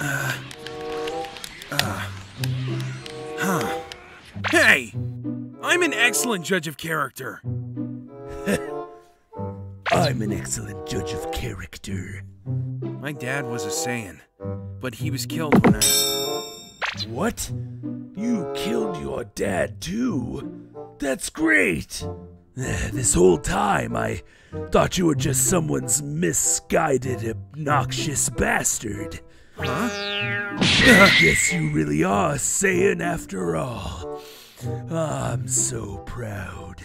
Uh, uh, huh. Hey! I'm an excellent judge of character. I'm an excellent judge of character. My dad was a Saiyan, but he was killed when I. What? You killed your dad too? That's great! This whole time I thought you were just someone's misguided, obnoxious bastard. Huh? Guess you really are a Saiyan after all. I'm so proud.